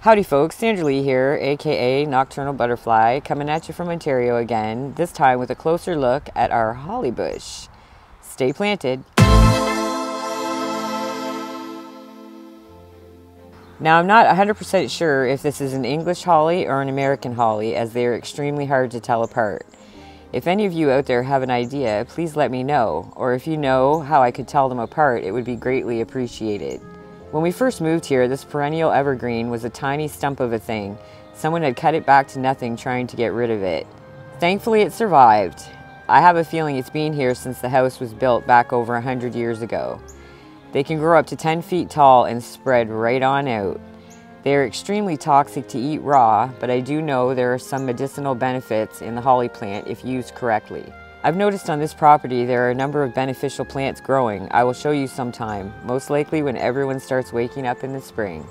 Howdy folks, Sandra Lee here, aka Nocturnal Butterfly, coming at you from Ontario again, this time with a closer look at our holly bush. Stay planted. Now I'm not 100% sure if this is an English holly or an American holly as they are extremely hard to tell apart. If any of you out there have an idea, please let me know, or if you know how I could tell them apart, it would be greatly appreciated. When we first moved here, this perennial evergreen was a tiny stump of a thing. Someone had cut it back to nothing trying to get rid of it. Thankfully, it survived. I have a feeling it's been here since the house was built back over 100 years ago. They can grow up to 10 feet tall and spread right on out. They are extremely toxic to eat raw, but I do know there are some medicinal benefits in the holly plant if used correctly. I've noticed on this property there are a number of beneficial plants growing. I will show you sometime, most likely when everyone starts waking up in the spring.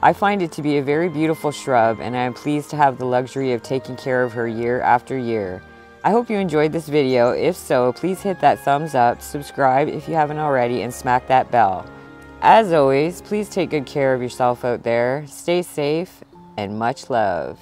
I find it to be a very beautiful shrub and I am pleased to have the luxury of taking care of her year after year. I hope you enjoyed this video. If so, please hit that thumbs up, subscribe if you haven't already, and smack that bell. As always, please take good care of yourself out there. Stay safe and much love.